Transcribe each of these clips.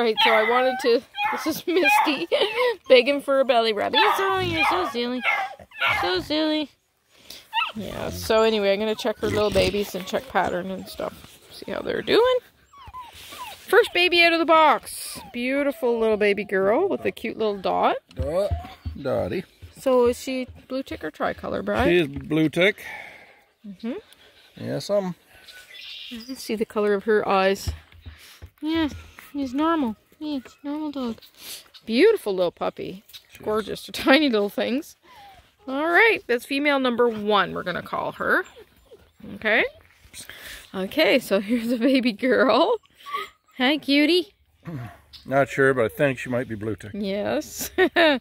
Right, so I wanted to, this is Misty, begging for a belly rub. Oh, you're so silly. So silly. Yeah, so anyway, I'm going to check her little babies and check pattern and stuff. See how they're doing. First baby out of the box. Beautiful little baby girl with a cute little dot. Dot. Dottie. So is she blue tick or tricolor, Brian? She is blue tick. Mm-hmm. Yes, um. Let's see the color of her eyes. Yeah, he's normal. He's it's normal dog. Beautiful little puppy. Gorgeous. Tiny little things. All right, that's female number one, we're going to call her. Okay. Okay, so here's a baby girl. Hi, cutie. Not sure, but I think she might be blue tick. Yes.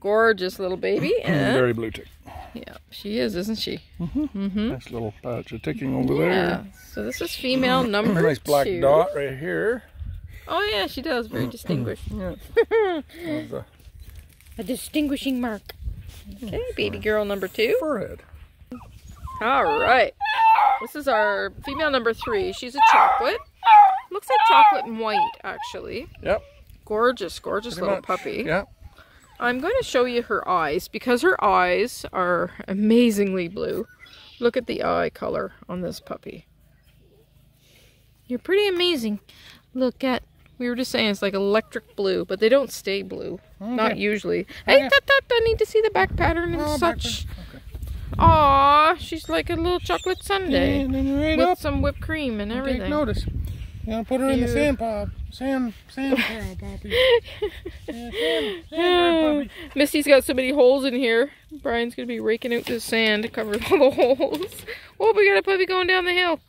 Gorgeous little baby. And Very blue tick. yeah, she is, isn't she? Mm-hmm. Mm-hmm. Nice little patch of ticking over Yeah. there. So this is female number nice black two. dot right here. Oh yeah, she does. Very mm. distinguished. Yeah. Of the A distinguishing mark. Okay, baby girl number two. forehead. All right. This is our female number three. She's a chocolate. Looks like chocolate and white, actually. Yep. Gorgeous, gorgeous pretty little much. puppy. Yep. I'm going to show you her eyes because her eyes are amazingly blue. Look at the eye color on this puppy. You're pretty amazing. Look at, we were just saying it's like electric blue, but they don't stay blue. Not Okay. usually. Hey, Okay. tut, tut, I need to see the back pattern and Oh, such. Okay. Aw, she's like a little chocolate sundae right with up. some whipped cream and everything. Take notice. You know, put her in the sand pile. Sand, sand pile, Poppy. Yeah, sand, sand Poppy. Misty's got so many holes in here. Brian's gonna be raking out the sand to cover all the holes. Oh, we got a puppy going down the hill.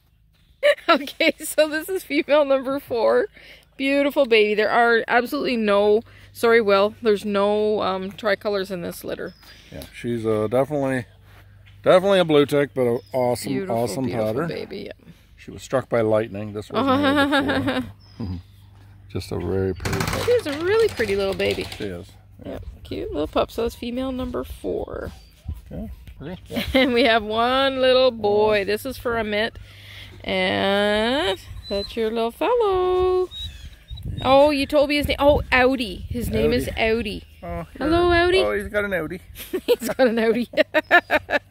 okay, so this is female number four. Beautiful baby. There are absolutely no, sorry, Will, there's no um, tricolors in this litter. Yeah, she's uh, definitely, definitely a blue tick, but an awesome, Beautiful, awesome beautiful baby. Yeah. She was struck by lightning. This was. Just a very pretty pup. She's a really pretty little baby. She is. Yep, cute little pup. So that's female number four. Okay. Yeah. And we have one little boy. This is for Amit. And that's your little fellow. Oh, you told me his name. Oh, Audi. His name is Audi. Oh, Hello, Audi. Oh, he's got an Audi. He's got an Audi.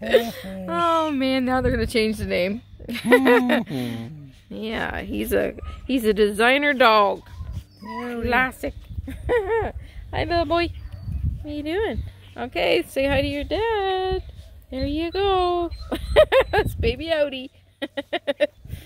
oh man, now they're gonna change the name. yeah, he's a he's a designer dog. Classic. hi, little boy. How are you doing? Okay, say hi to your dad. There you go. That's baby Audi.